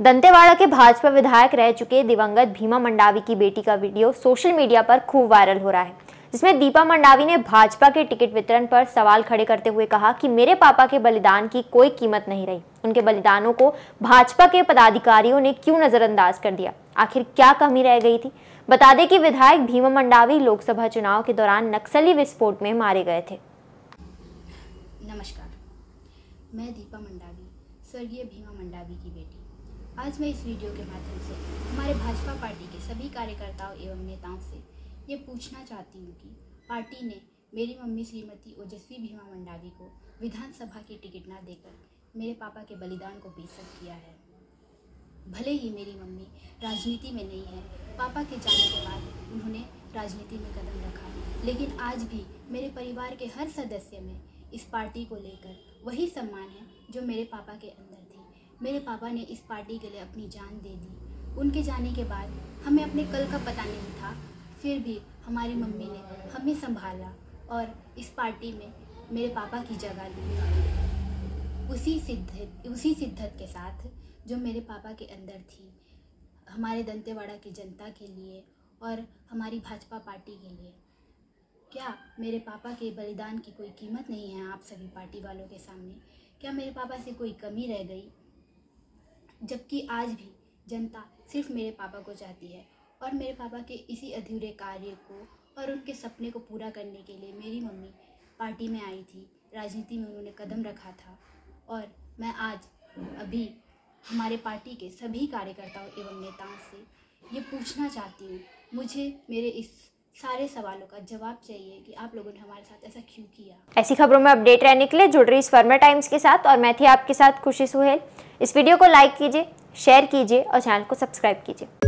दंतेवाड़ा के भाजपा विधायक रह चुके दिवंगत भीमा मंडावी की बेटी का वीडियो सोशल मीडिया पर खूब वायरल हो रहा है, जिसमें दीपा मंडावी ने भाजपा के टिकट वितरण पर सवाल खड़े करते हुए कहा कि मेरे पापा के बलिदान की कोई कीमत नहीं रही। उनके बलिदानों को भाजपा के पदाधिकारियों ने क्यों नजरअंदाज कर दिया? आखिर क्या कमी रह गई थी? बता दें कि विधायक भीमा मंडावी लोकसभा चुनाव के दौरान नक्सली विस्फोट में मारे गए थे। नमस्कार, मैं दीपा मंडावी, स्वर्गीय भीमा मंडावी की बेटी। आज मैं इस वीडियो के माध्यम से हमारे भाजपा पार्टी के सभी कार्यकर्ताओं एवं नेताओं से ये पूछना चाहती हूँ कि पार्टी ने मेरी मम्मी श्रीमती ओजस्वी भीमा मंडावी को विधानसभा की टिकट ना देकर मेरे पापा के बलिदान को बेसत किया है। भले ही मेरी मम्मी राजनीति में नहीं है, पापा के जाने के बाद उन्होंने राजनीति में कदम रखा, लेकिन आज भी मेरे परिवार के हर सदस्य में इस पार्टी को लेकर वही सम्मान है जो मेरे पापा के अंदर मेरे पापा ने इस पार्टी के लिए अपनी जान दे दी। उनके जाने के बाद हमें अपने कल का पता नहीं था। फिर भी हमारी मम्मी ने हमें संभाला और इस पार्टी में मेरे पापा की जगह ली। उसी सिद्धत उसी सिद्धत के साथ जो मेरे पापा के अंदर थी, हमारे दंतेवाड़ा की जनता के लिए और हमारी भाजपा पार्टी के लिए। क्या मेरे पापा के बलिदान की कोई कीमत नहीं है आप सभी पार्टी वालों के सामने? क्या मेरे पापा से कोई कमी रह गई? जबकि आज भी जनता सिर्फ़ मेरे पापा को चाहती है और मेरे पापा के इसी अधूरे कार्य को और उनके सपने को पूरा करने के लिए मेरी मम्मी पार्टी में आई थी। राजनीति में उन्होंने कदम रखा था और मैं आज अभी हमारे पार्टी के सभी कार्यकर्ताओं एवं नेताओं से ये पूछना चाहती हूँ। मुझे मेरे इस सारे सवालों का जवाब चाहिए कि आप लोगों ने हमारे साथ ऐसा क्यों किया? ऐसी खबरों में अपडेट रहने के लिए जुड़ रही इस फर्मा टाइम्स के साथ और मैं थी आपके साथ खुशी सुहेल। इस वीडियो को लाइक कीजिए शेयर कीजिए और चैनल को सब्सक्राइब कीजिए।